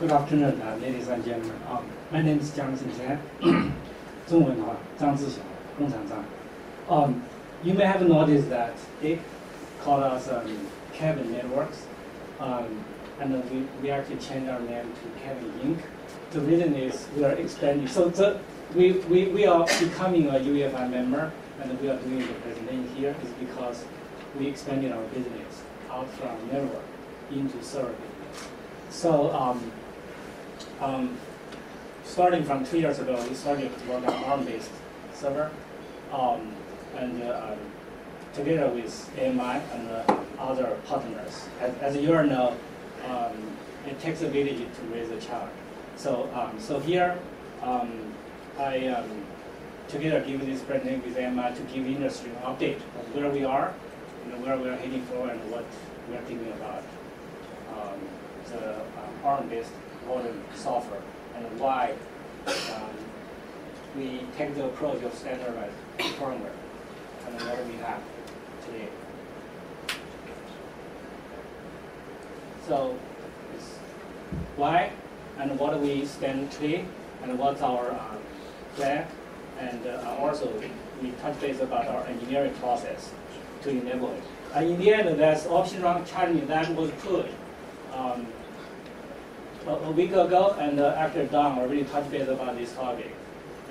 Good afternoon, uh, ladies and gentlemen. Uh, my name is Jiang Zhixian, Um, you may have noticed that they called us um, Cavium Networks, um, and uh, we, we actually changed our name to Cavium Inc. The reason is we are expanding. So the, we, we, we are becoming a UEFI member, and we are doing the presentation here is because we expanded our business out from network into server. So um, um, starting from two years ago, we started to work on ARM-based server, um, and uh, together with AMI and uh, other partners. As, as you all know, um, it takes a village to raise a child. So, um, so here, um, I um, together give this presentation with AMI to give industry an update of where we are, and where we are heading for, and what we are thinking about um, the um, ARM-based modern software and why um, we take the approach of standardized firmware and what we have today. So, it's why and what we stand today and what's our um, plan and uh, also we touch base about our engineering process to enable it. And in the end, that's option round challenge that was put um, a, week ago, and uh, after Don already touched base about this topic.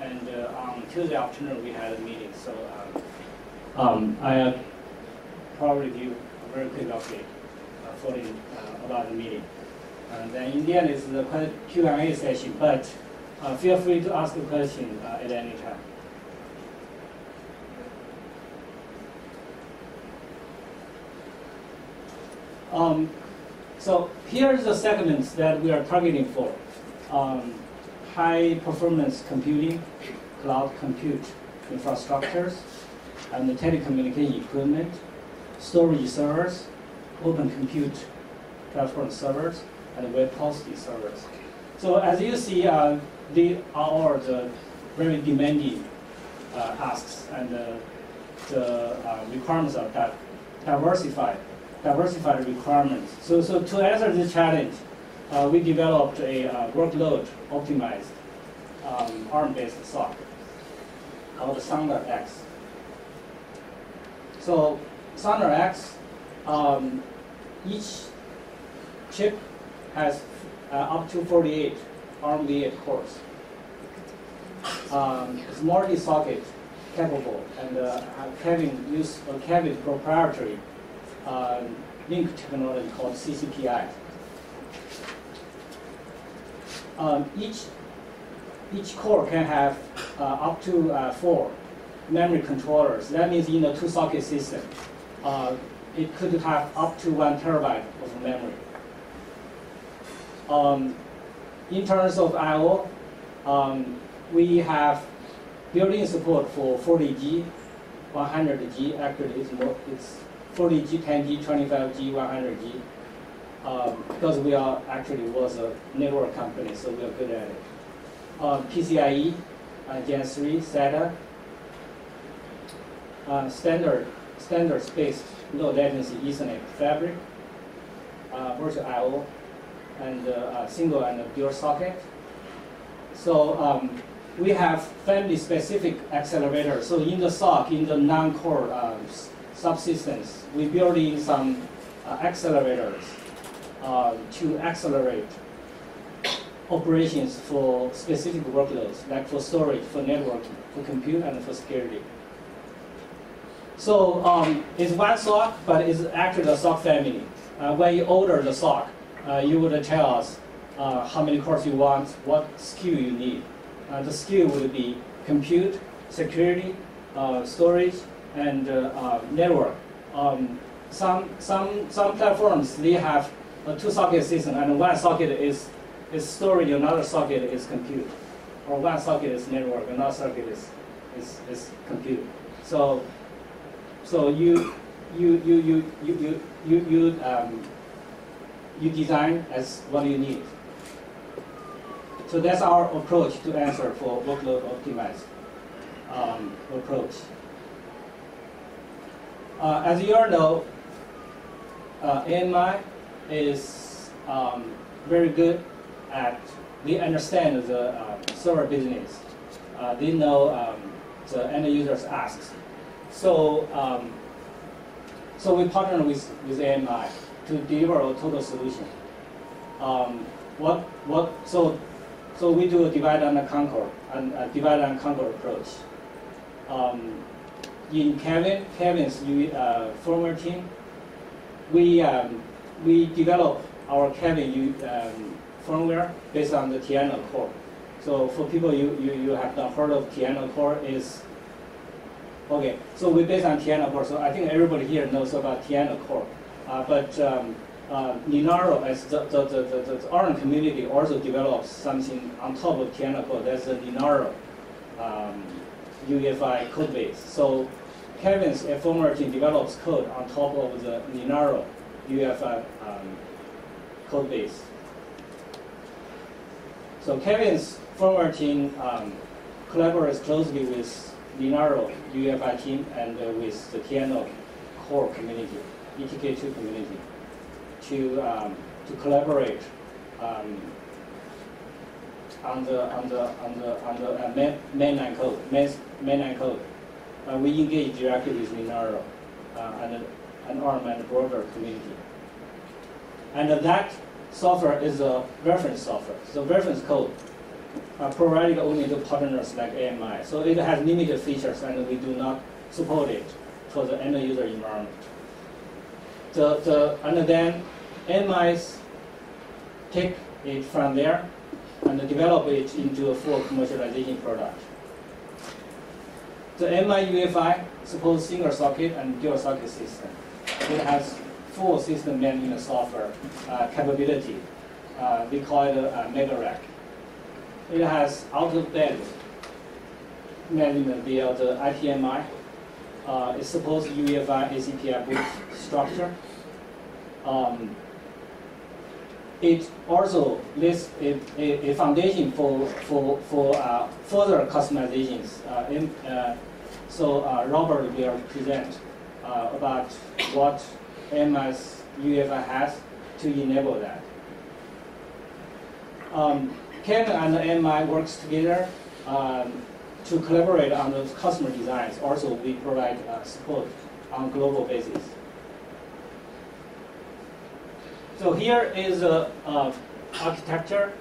And uh, on Tuesday afternoon, we had a meeting. So um, um, I uh, probably give a very quick update uh, for the, uh, about the meeting. And then in the end, it's the Q&A session, but uh, feel free to ask a question at any time. Um, so here's the segments that we are targeting for. Um, high performance computing, cloud compute infrastructures, and the telecommunication equipment, storage servers, open compute platform servers, and web hosting servers. So as you see, uh, they are the very demanding uh, asks, and uh, the requirements are diversified diversified requirements. So, so to answer this challenge, uh, we developed a uh, workload optimized um, ARM-based SOC called Thunder X. So Thunder X, um, each chip has uh, up to 48 ARMv8 cores. Um, it's multi-socket capable and uh, having used a proprietary uh, link technology called CCPI. Um, each, each core can have uh, up to uh, four memory controllers. That means in a two-socket system, uh, it could have up to one terabyte of memory. Um, in terms of I/O, um, we have built-in support for 40G, 100G. Actually, it's more, it's 40G, 10G, 25G, 100G. Um, because we are actually was a network company, so we are good at it. Um, PCIe, uh, Gen 3, SATA, uh, standard standard space low latency Ethernet fabric, uh, virtual I/O, and uh, single and dual socket. So um, we have family-specific accelerators. So in the SOC, in the non-core um, subsystems, we build in some uh, accelerators uh, to accelerate operations for specific workloads, like for storage, for networking, for compute, and for security. So um, it's one SOC, but it's actually a SOC family. Uh, when you order the SOC, uh, you would tell us uh, how many cores you want, what SKU you need. Uh, the SKU would be compute, security, storage, and uh, network. Um, some, some, some platforms, they have a two-socket system, and one socket is, is storage, another socket is compute. Or one socket is network, another socket is, is, is compute. So, so you, you, you, you, you, you, you, you, um, you design as what you need. So that's our approach to answer for workload optimized um, approach. Uh, as you all know, uh, AMI is um, very good at they understand the um, server business. Uh, they know um, the end users asks. So um, so we partner with, with AMI to deliver a total solution. Um, what what so so we do a divide and conquer and divide and conquer approach. Um, in Cavium Cavium's uh, former team, we um, we develop our Cavium um, firmware based on the Tiano core. So for people you, you, you have not heard of Tiano core is okay. So we based on Tiano core. So I think everybody here knows about Tiano core. Uh, but um, uh, Linaro, as the, the, the, the, the community also develops something on top of Tiano core. That's the Linaro um, UEFI code base. So Cavium's team develops code on top of the Linaro UEFI um, code base. So Cavium's former team um, collaborates closely with Linaro UEFI team and uh, with the Tiano core community, EDK2 community, to um, to collaborate um, on the on the on the on the uh, main, mainline code, main, mainline code. Uh, we engage directly with Linaro uh, and an ARM and broader community. And that software is a reference software. So reference code uh, provided only to partners like AMI. So it has limited features and we do not support it for the end user environment. The, the, and then AMIs take it from there and develop it into a full commercialization product. The AMI UEFI supports single socket and dual socket system. It has full system management software uh, capability. Uh, we call it a, a MegaRAC. It has out-of-band management via the IPMI. Uh, it supports UEFI ACPI boot structure. Um, it also lists a, a, a, foundation for, for, for uh, further customizations. Uh, in, uh, so uh, Robert will present uh, about what MS UEFI has to enable that. Um, Cavium and AMI works together um, to collaborate on the customer designs. Also, we provide uh, support on global basis. So here is a, uh, architecture.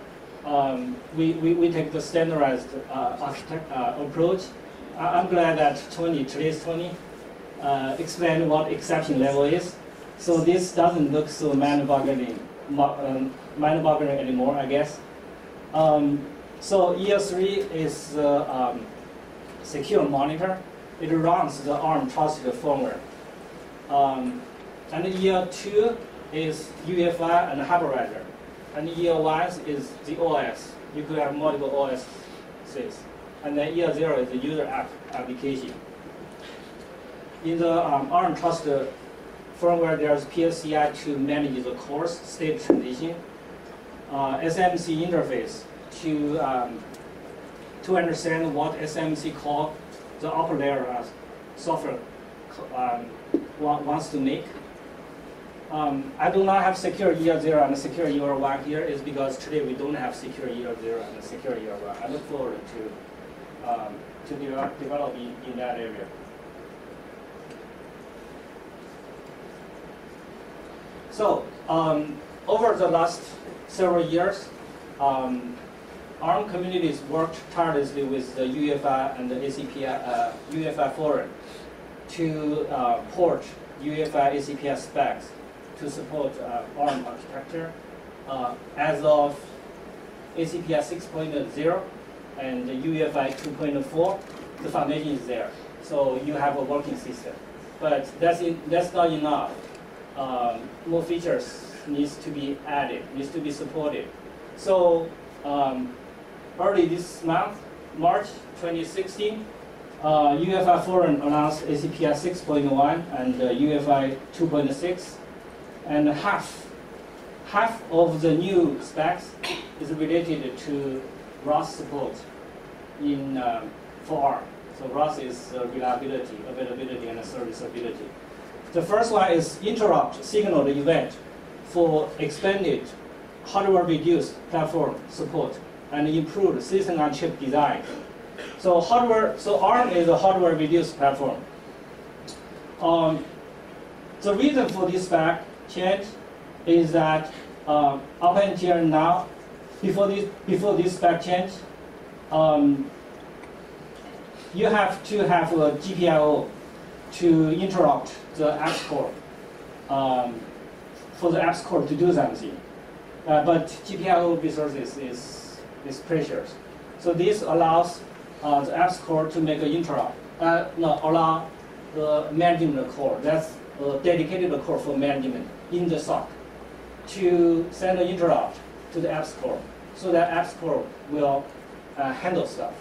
Um, we, we, we take the standardized uh, architect, uh, approach. I, am glad that Tony, today's Tony, uh, explained what exception level is. So this doesn't look so mind-boggling, um, mind-boggling anymore, I guess. Um, so EL3 is the um, secure monitor. It runs the ARM trusted firmware. Um, and EL2 is UEFI and hypervisor. And EL1 is the OS. You could have multiple OSs. And then EL0 is the user app application. In the um, ARM trusted firmware, there's PSCI to manage the course state transition, uh, SMC interface to um, to understand what SMC call the upper layer uh, software um, wants to make. Um, I do not have secure EL0 and secure EL1 here is because today we don't have secure EL0 and secure EL1. I look forward to um, to develop, develop in, in that area. So um, over the last several years, um, ARM communities worked tirelessly with the UEFI and the ACPI, uh, UEFI forum to uh, port UEFI ACPI specs to support uh, ARM architecture. Uh, as of ACPI 6.0 and the UEFI 2.4, the foundation is there. So you have a working system. But that's, that's not enough um, more features needs to be added, needs to be supported. So um, early this month, March 2016, uh, UEFI Forum announced ACPI 6.1 and uh, UEFI 2.6, and half half of the new specs is related to RAS support in for ARM. So RAS is uh, reliability, availability, and serviceability. The first one is interrupt signal event for expanded hardware-reduced platform support and improved system-on-chip design. So hardware, so ARM is a hardware-reduced platform. Um, the reason for this spec change is that uh, up until now, before this before this spec change, um, you have to have a GPIO to interrupt the apps core um, for the apps core to do something. Uh, but GPIO resources is, is precious. So this allows uh, the apps core to make an interrupt. Uh, no, allow the management core, that's a dedicated core for management in the SOC, to send an interrupt to the App core so that App core will uh, handle stuff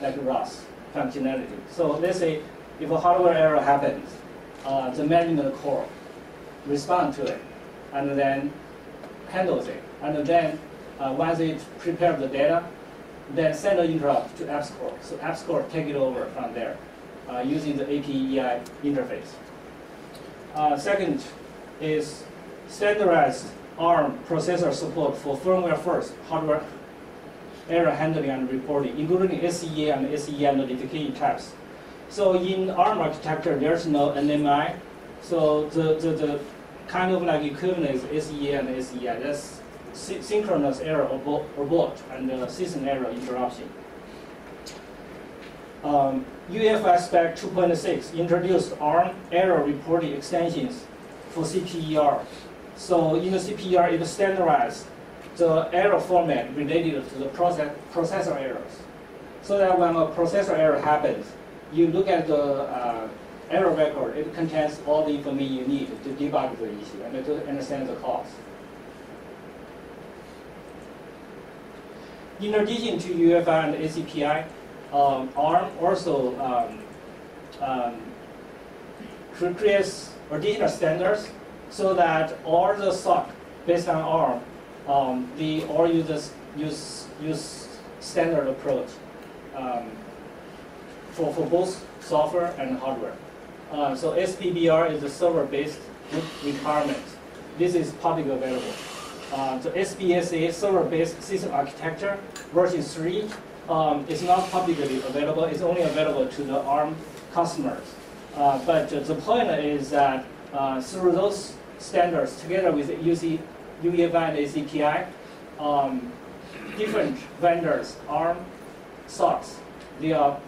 like RAS functionality. So let's say if a hardware error happens, uh, the management core respond to it and then handles it. And then uh, once it prepares the data, then send an interrupt to AppsCore. So AppsCore take it over from there uh, using the APEI interface. Uh, second is standardized ARM processor support for firmware first hardware error handling and reporting, including SEA and SEI notification types. So in ARM architecture, there's no NMI. So the, the, the kind of like equivalent is SEA and SEI. That's synchronous error abort and uh, system error interruption. Um, UEFI spec 2.6 introduced ARM error reporting extensions for CPER. So in the CPER, it standardized the error format related to the process, processor errors. So that when a processor error happens, you look at the uh, error record, it contains all the information you need to debug the issue and to understand the cause. In addition to UEFI and ACPI, um, ARM also um, um, creates additional standards so that all the SOC based on ARM, um, the all users use use standard approach um, for, for both software and hardware. Uh, so SBBR is a server-based requirement. This is publicly available. Uh, the SBSA server-based system architecture version 3 um, is not publicly available. It's only available to the ARM customers. Uh, but the point is that uh, through those standards, together with UC, UEFI and ACPI, um, different vendors, ARM, SOCs, they, are,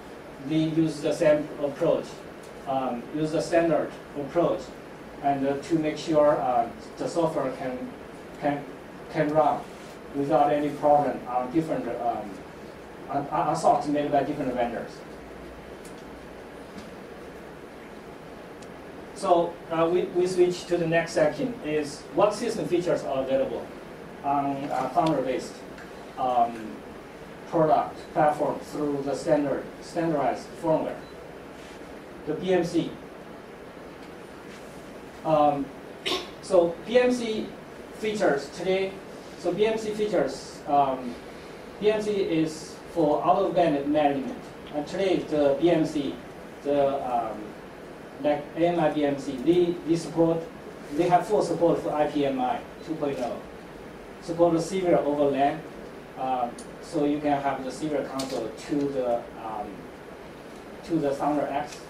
they use the same approach, um, use the standard approach, and uh, to make sure uh, the software can can, can run without any problem on different um, on, on SOCs made by different vendors. So uh, we, we switch to the next section is what system features are available on uh, Thunder-based um, product platform through the standard standardized firmware. The BMC. Um, so BMC features today, so BMC features, um, BMC is for out-of-band management. And today the BMC, the um, like AMI BMC, they, they support, they have full support for IPMI 2.0. Support serial over LAN, um, so you can have the serial console to the um, to the Thunder X.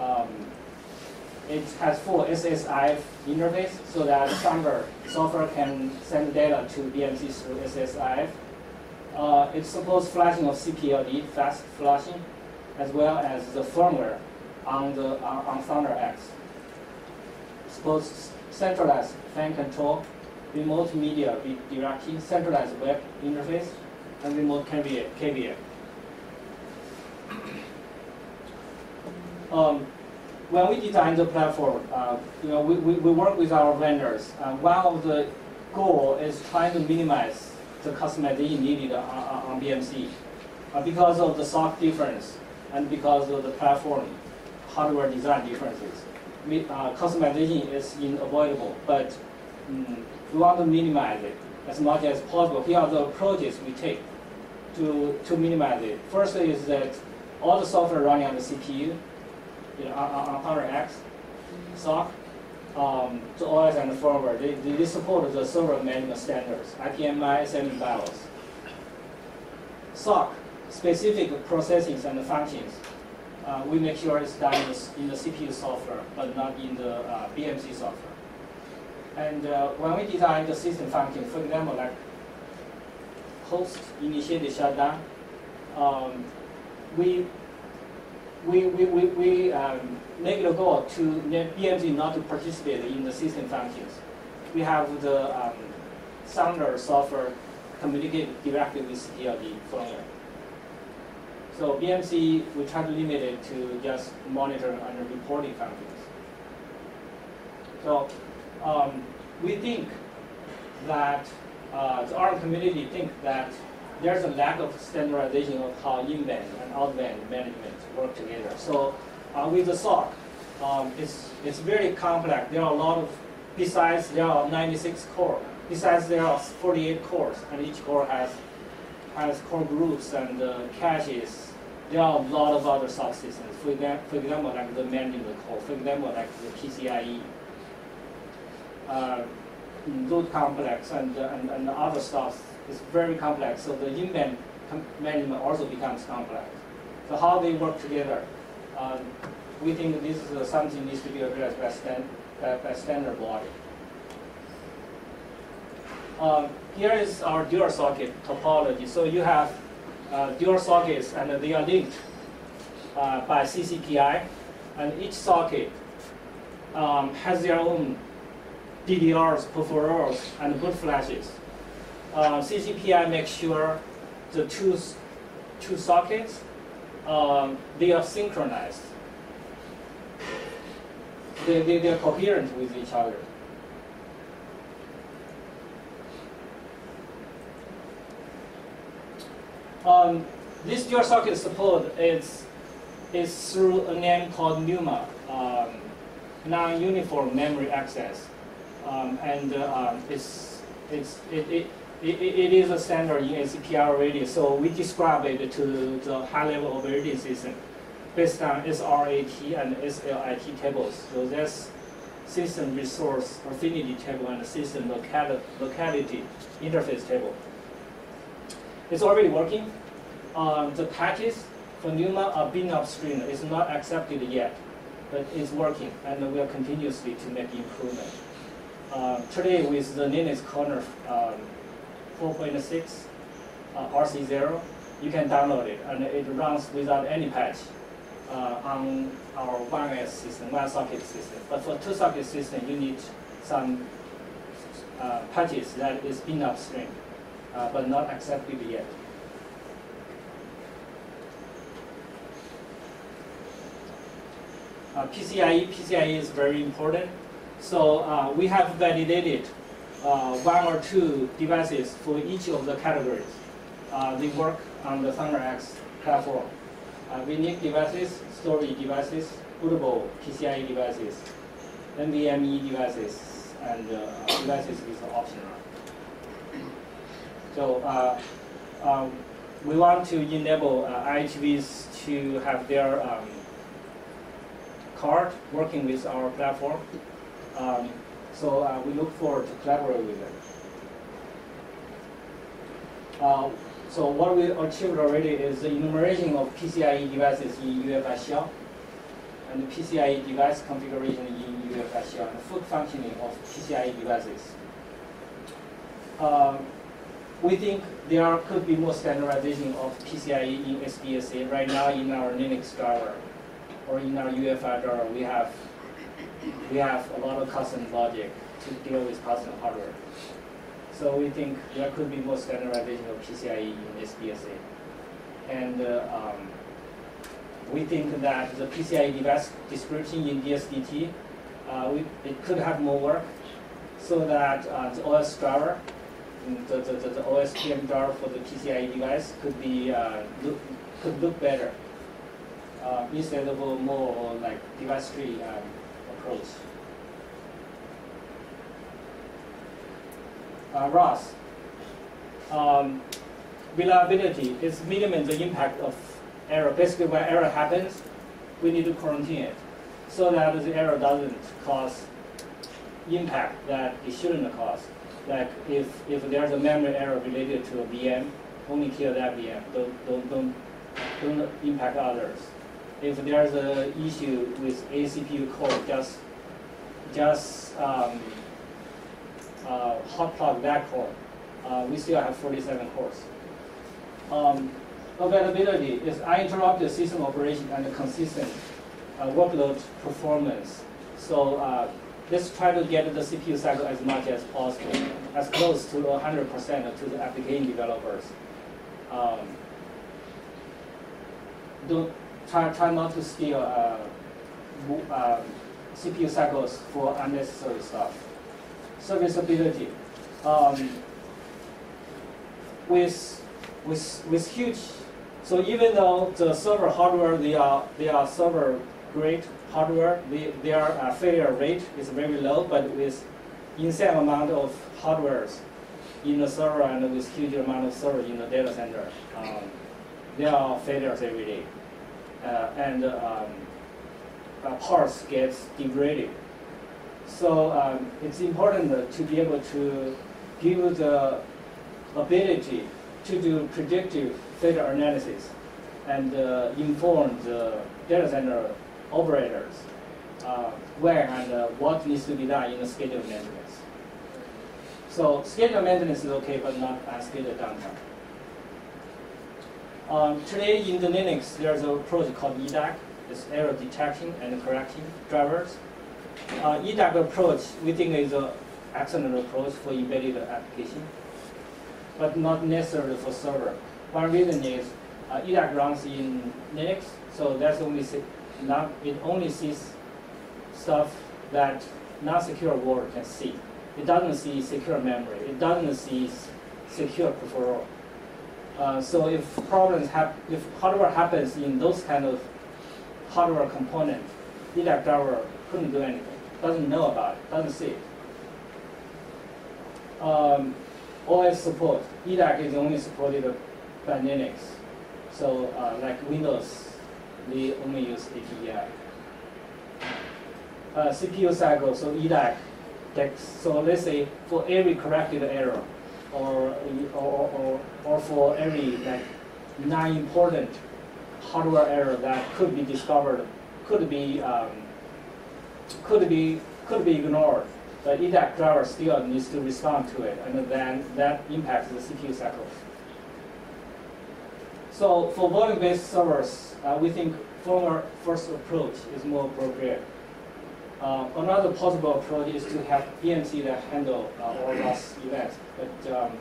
Um, it has full SSIF interface so that Thunder software can send data to BMC through SSIF. Uh, it supports flashing of CPLD, fast flashing, as well as the firmware on the on, on Thunder X. Supports centralized fan control, remote media redirecting, centralized web interface, and remote. KVM. Um, when we design the platform, uh, you know, we, we, we, work with our vendors. Uh, one of the goal is trying to minimize the customization needed on, on BMC uh, because of the SOC difference and because of the platform hardware design differences. Uh, customization is unavoidable, but um, we want to minimize it as much as possible. Here are the approaches we take to, to minimize it. First is that all the software running on the CPU you know, on, on Thunder X, SOC, um, the OS and the firmware, they, they support the server management standards, IPMI, SMBIOS. SOC, specific processings and functions. Uh, we make sure it's done in the, in the, CPU software, but not in the uh, BMC software. And uh, when we design the system function, for example, like host initiated shutdown, um, we we, we, we, we um, make a goal to BMC not to participate in the system functions. We have the um, Thunder software communicate directly with CPLD firmware. So BMC, we try to limit it to just monitor and reporting functions. So um, we think that uh, the ARM community think that there's a lack of standardization of how in-band and out-band management work together. So uh, with the SOC, um, it's, it's very complex. There are a lot of, besides there are 96 core, besides there are 48 cores, and each core has, has core groups and uh, caches. There are a lot of other SOC systems. For example, for example like the management core, for example, like the PCIe. Uh, root complex and, and, and other stuff is very complex. So the in-band management also becomes complex. So how they work together, um, we think this is uh, something needs to be addressed by, stand, by, by standard logic. Um, here is our dual socket topology. So you have dual sockets and they are linked uh, by CCPI and each socket um, has their own DDRs, perforers, and boot flashes. Uh, CCPI makes sure the two, two sockets, um, they are synchronized. They, they, they are coherent with each other. Um, this dual socket support is, is through a name called NUMA, um, non-uniform memory access. Um, and uh, it's, it's, it, it, it, it is a standard in ACPI already, so we describe it to the high-level operating system based on SRAT and SLIT tables. So that's system resource affinity table and system locality interface table. It's already working. Um, the patches for NUMA are being upstream. It's not accepted yet, but it's working, and we are continuously to make improvement. Uh, today with the Linux kernel um, 4.6 uh, RC0, you can download it and it runs without any patch uh, on our one S system, one socket system. But for two socket system, you need some uh, patches that is in upstream, uh, but not accepted yet. Uh, PCIe, PCIe is very important. So uh, we have validated uh, one or two devices for each of the categories. Uh, they work on the ThunderX platform. Uh, NIC devices, storage devices, bootable PCIe devices, NVMe devices, and devices with optional. So uh, um, we want to enable uh, IHVs to have their um, card working with our platform. Um, so uh, we look forward to collaborate with them. Uh, so what we achieved already is the enumeration of PCIe devices in UEFI shell and the PCIe device configuration in UEFI shell and the full functioning of PCIe devices. Um, we think there could be more standardization of PCIe in SBSA. Right now in our Linux driver or in our UEFI driver, we have we have a lot of custom logic to deal with custom hardware. So we think there could be more standardization of PCIe in SBSA. And uh, um, we think that the PCIe device description in DSDT, uh, we, it could have more work so that uh, the OS driver, the, the, the, the OSPM driver for the PCIe device could be uh, look, could look better uh, instead of a more like device tree um, approach. Uh, RAS. Um, reliability is minimum the impact of error. Basically, when error happens, we need to quarantine it so that the error doesn't cause impact that it shouldn't cause. Like if, if there's a memory error related to a VM, only kill that VM. Don't, don't, don't, don't impact others. If there's an issue with a CPU core, just, just um, uh, hot plug that core. Uh, we still have 47 cores. Um, availability is uninterrupted system operation and consistent uh, workload performance. So uh, let's try to get the CPU cycle as much as possible, as close to 100% to the application developers. Um, don't try, try not to steal uh, uh, CPU cycles for unnecessary stuff. Serviceability. Um, with, with, with huge, so even though the server hardware, they are, they are server grade hardware, the, their uh, failure rate is very low, but with insane amount of hardwares in the server and with huge amount of server in the data center, um, there are failures every day. Uh, and um, uh, parts get degraded. So um, it's important to be able to give the ability to do predictive failure analysis and uh, inform the data center operators uh, where and uh, what needs to be done in the scheduled maintenance. So scheduled maintenance is okay, but not unscheduled downtime. Um, today in the Linux, there's a approach called EDAC. It's error detection and correcting drivers. Uh, EDAC approach, we think is an excellent approach for embedded application, but not necessarily for server. One reason is uh, EDAC runs in Linux, so that's only not, it only sees stuff that non-secure world can see. It doesn't see secure memory. It doesn't see secure peripheral. Uh, so if problems have, if hardware happens in those kind of hardware component, EDAC driver couldn't do anything. Doesn't know about it. Doesn't see it. Um, OS support. EDAC is only supported by Linux. So uh, like Windows we only use API. Uh, CPU cycle, so EDAC. So let's say for every corrected error, or or, or, or for every like non-important hardware error that could be discovered, could be um, could be could be ignored. The EDAC driver still needs to respond to it, and then that impacts the CPU cycles. So for volume-based servers, uh, we think firmware first approach is more appropriate. Uh, another possible approach is to have BMC that handle uh, all loss events, but um,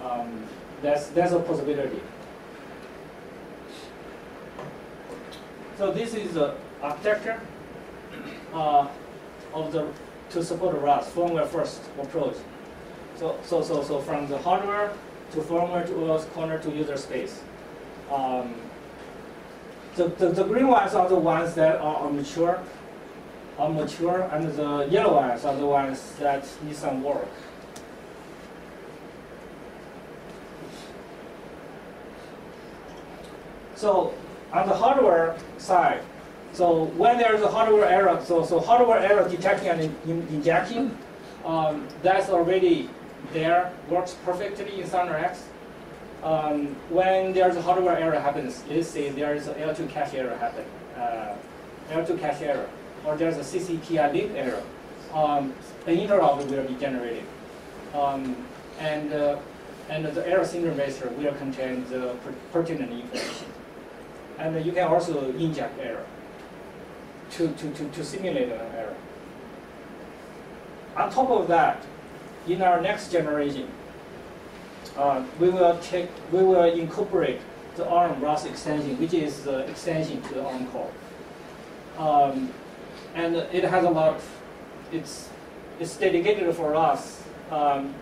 um, that's, that's a possibility. So this is the architecture uh, of the to support RAS firmware first approach. So so so so from the hardware to firmware to OS kernel to user space. Um, the, the, the green ones are the ones that are mature, are mature, and the yellow ones are the ones that need some work. So on the hardware side, so when there is a hardware error, so, so hardware error detecting and in, injection, um, that's already there, works perfectly in ThunderX um, when there's a hardware error happens, let's say there is an L2 cache error happen, uh, L2 cache error, or there's a CCPI link error, um, an interrupt will be generated. Um, and, uh, and the error syndrome register will contain the pertinent information. And you can also inject error to, to, to, to simulate an error. On top of that, in our next generation, uh, we will take, we will incorporate the ARM RAS extension, which is the extension to the ARM core. Um, and it has a lot, of, it's, it's dedicated for us. Um,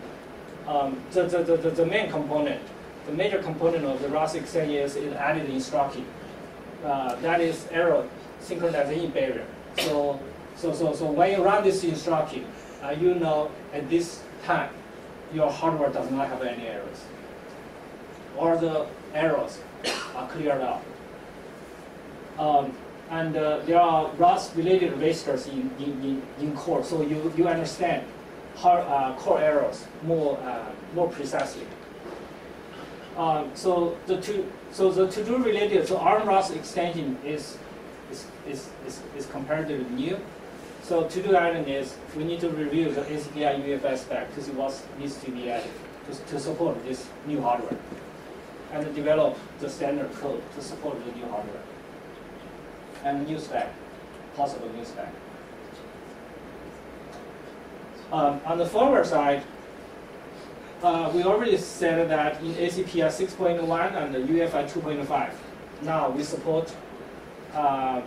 um, the, the, the, the main component, the major component of the RAS extension is, is added instruction. Uh, that is error synchronization barrier. So, so, so, so when you run this instruction, uh, you know at this time your hardware does not have any errors. All the errors are cleared out. Um, and uh, there are RAS-related registers in, in, in, core, so you, you understand how, uh, core errors more, uh, more precisely. Um, so the two, so the to-do related, so ARM RAS extension is, is, is, is, is comparatively new. So to-do item is we need to review the ACPI UEFI spec to see what needs to be added to, to support this new hardware and develop the standard code to support the new hardware and new spec, possible new spec. Um, on the firmware side, uh, we already said that in ACPI 6.1 and the UEFI 2.5, now we support uh,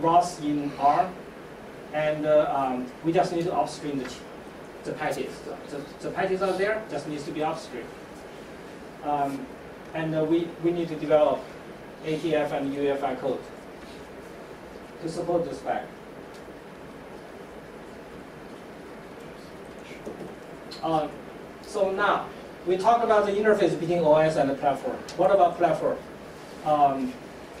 RAS in ARM, and uh, um, we just need to upstream the, the patches. The, the, patches are there, just needs to be upstream. Um, and uh, we, we need to develop ATF and UEFI code to support this spec. Uh, so now, we talk about the interface between OS and the platform. What about platform? Um,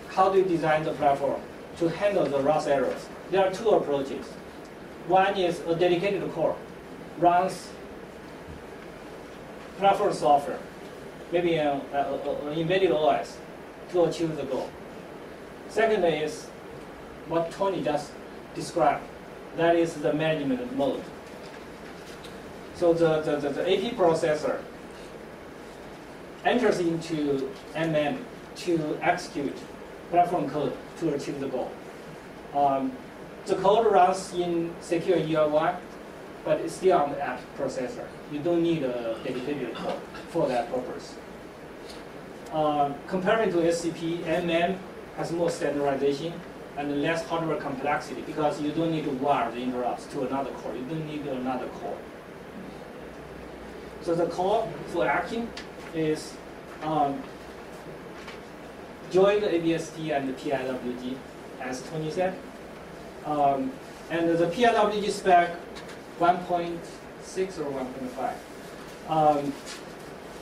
how do you design the platform to handle the RAS errors? There are two approaches. One is a dedicated core, runs platform software, maybe an embedded OS to achieve the goal. Second is what Tony just described. That is the management mode. So the, the, the, the AP processor enters into MM to execute platform code to achieve the goal. Um, the code runs in secure EL1, but it's still on the app processor. You don't need a dedicated code for that purpose. Um, comparing to SCP, MM has more standardization and less hardware complexity because you don't need to wire the interrupts to another core. You don't need another core. So the call for action is um, join the ABSD and the PIWG, as Tony said. Um, and the PIWG spec 1.6 or 1.5. Um,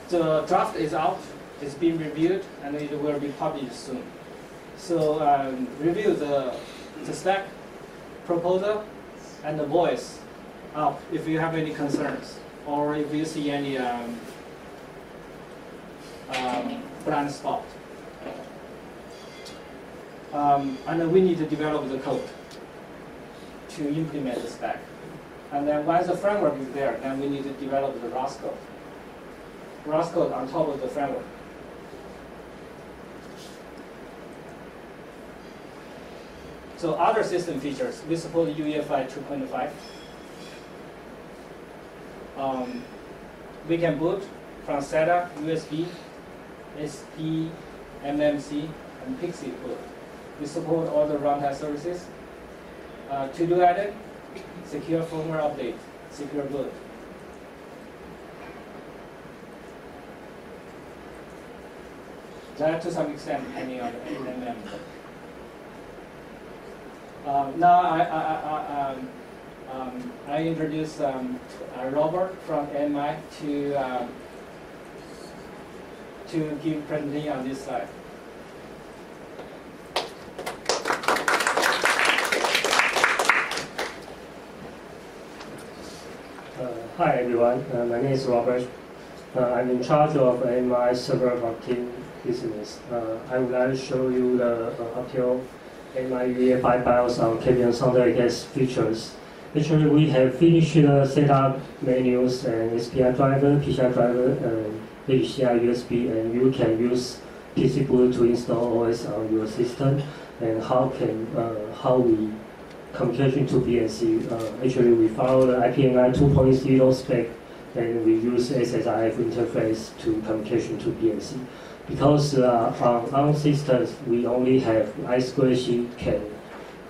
the draft is out, it's being reviewed, and it will be published soon. So um, review the, the spec, proposal, and the voice up if you have any concerns or if you see any um, um, blind spot. Um, and we need to develop the code to implement the spec. And then once the framework is there, then we need to develop the RAS code. RAS code on top of the framework. So other system features, we support UEFI 2.5. Um, we can boot from SATA, USB, SD, MMC, and PXE boot. We support all the runtime services. Uh, to do that, secure firmware update, secure boot. That to some extent depending on the. Um, now I, I, I, um, um, I introduce um, Robert from AMI to um, to give presentation on this side. Uh, hi everyone, uh, my name is Robert. Uh, I'm in charge of AMI server marketing business. Uh, I would like to show you the uh, Aptio AMI UEFI BIOS on KVM AKS features. Actually, we have finished the setup menus and SPI driver, PCI driver, and HCI USB, and you can use PC boot to install OS on your system. And how can uh, how we communication to BMC? Uh, actually, we follow the IPMI 2.0 spec, and we use SSIF interface to communication to BMC. Because uh, on our systems, we only have I2C can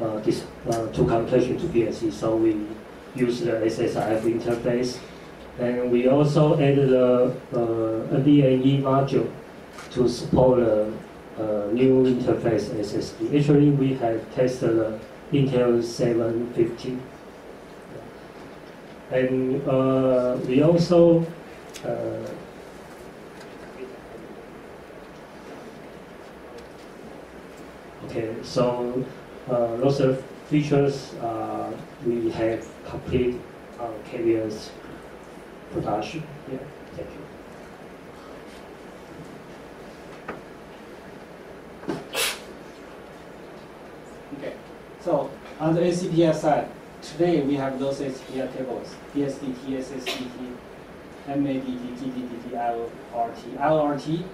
uh, uh, to communication to BMC. So we use the SSIF interface. And we also added the uh, module to support the uh, new interface SSD. Actually, we have tested the Intel 750. And uh, we also uh, Okay, so uh, those are features uh, we have complete on KVS production. Yeah, thank you. Okay, so on the ACPI side, today we have those ACPI tables, DSDT, SSDT, MADT, GTDT, IORT. IORT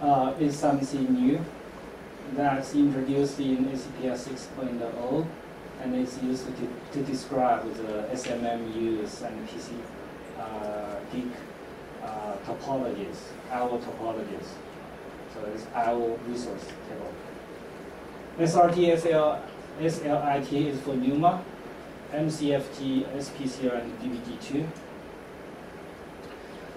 uh, is something new that's introduced in ACPI 6.0 and it's used to, to describe the SMMUs and PC uh, geek uh, topologies, IO topologies. So it's IO resource table. SRAT, SL, SLIT is for NUMA, MCFG, SPCR, and DBG2.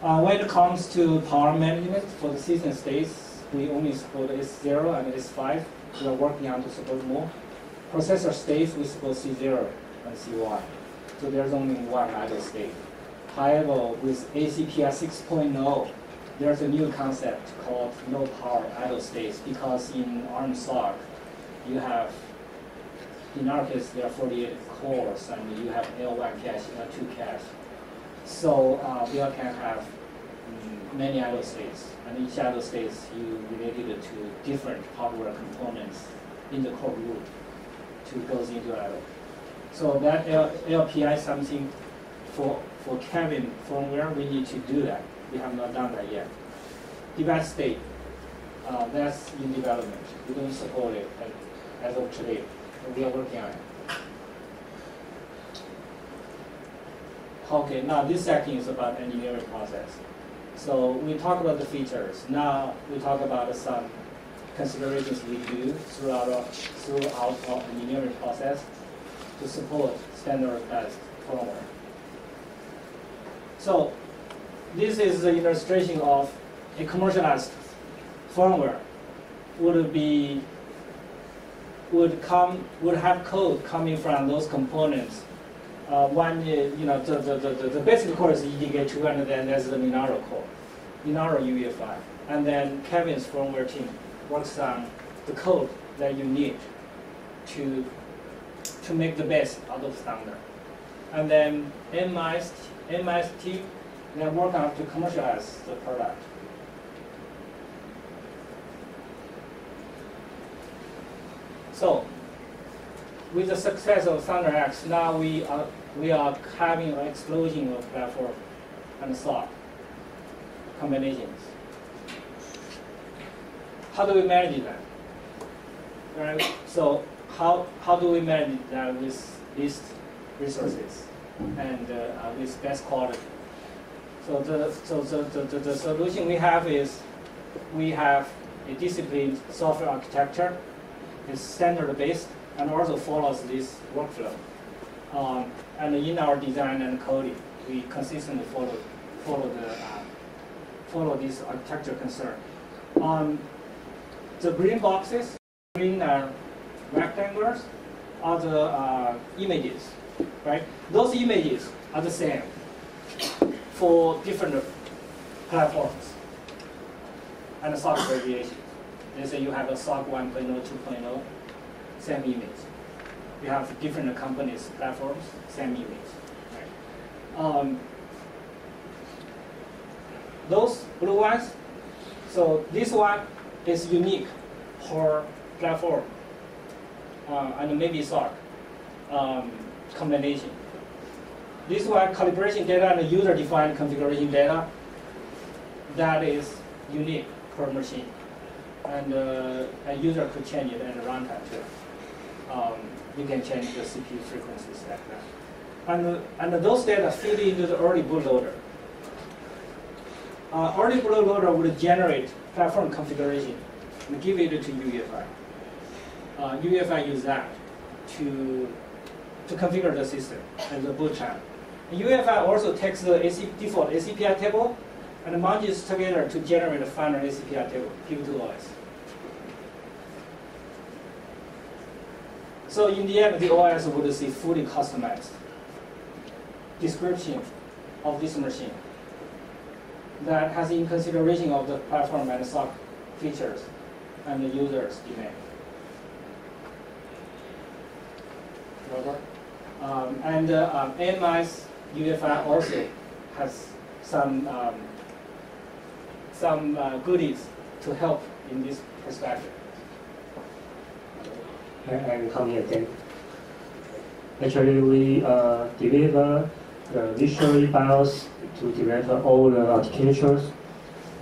Uh, when it comes to power management for the system states, we only support S0 and S5. We are working on to support more. Processor states, we support C0 and C1. So there's only one idle state. However, with ACPI 6.0, there's a new concept called low power idle states because in ARM SOC, you have, in our case, there are 48 cores and you have L1 cache, L2 cache. So uh, we can have mm, many idle states, and each idle states you related to different hardware components in the core group to goes into idle. So that L LPI something for for Cavium firmware, we need to do that. We have not done that yet. Device state, uh, that's in development. We don't support it as of today. We are working on it. Okay, now this section is about engineering process. So we talk about the features. Now we talk about some considerations we do throughout our, throughout our engineering process to support standardized firmware. So this is the illustration of a commercialized firmware would be would come would have code coming from those components uh, one, uh, you know, the, the, the, the basic core is EDK2, and then there's the Linaro core, Linaro UEFI. And then Cavium's firmware team works on the code that you need to, to make the best out of standard. And then MIS, MIS team, they work on to commercialize the product. So with the success of ThunderX, now we are, we are having an explosion of platform and SOC combinations. How do we manage that? Right? So how, how do we manage that with least resources and uh, with best quality? So the, so the, the, the solution we have is we have a disciplined software architecture. It's standard based and also follows this workflow. Um, and in our design and coding, we consistently follow follow the uh, follow this architecture concern. Um, the green boxes, green uh, rectangles, are the uh, images, right? Those images are the same for different platforms and SOC variations. Let's say you have a SOC 1.0, 2.0, same image. You have different companies, platforms, same image. Right? Um, those blue ones, so this one is unique per platform uh, and maybe SOC um, combination. This one, calibration data and user-defined configuration data, that is unique per machine. And uh, a user could change it at runtime too um, you can change the CPU frequencies like that. And, and those data feed into the early bootloader. Uh, early bootloader would generate platform configuration and give it to UEFI. Uh, UEFI use that to, to configure the system and the boot time. UEFI also takes the AC, default ACPI table and merges together to generate a final ACPI table, P2OS. So in the end, the OS would see fully customized description of this machine that has in consideration of the platform and SOC features and the user's demand. Um, and uh, um, AMI's UEFI also has some um, some uh, goodies to help in this perspective. Come here again. Actually, we uh, deliver the visual BIOS to deliver all the architectures,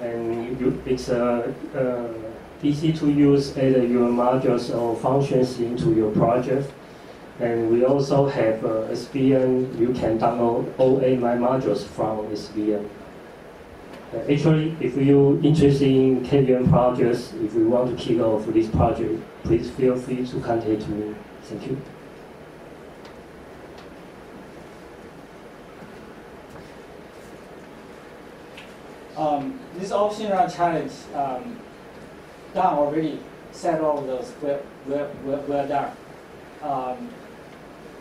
and you, it's uh, uh, easy to use either your modules or functions into your project. And we also have uh, SVN. You can download all my modules from SVN. Uh, actually, if you are interested in KVM projects, if you want to kick off this project, please feel free to contact me. Thank you. Um, this option ROM challenge um, done already. Set all of those well, well, well, well done. Um,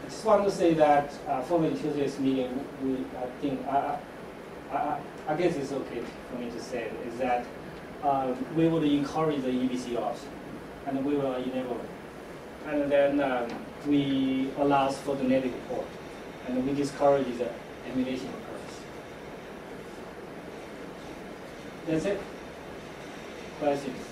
I just want to say that uh, following Tuesday's meeting, we I think I, I, I, I guess it's okay for me to say it, is that um, we would encourage the EBC option, and we will enable it, and then um, we allows for the native port, and we discourage the emulation approach. That's it. Questions?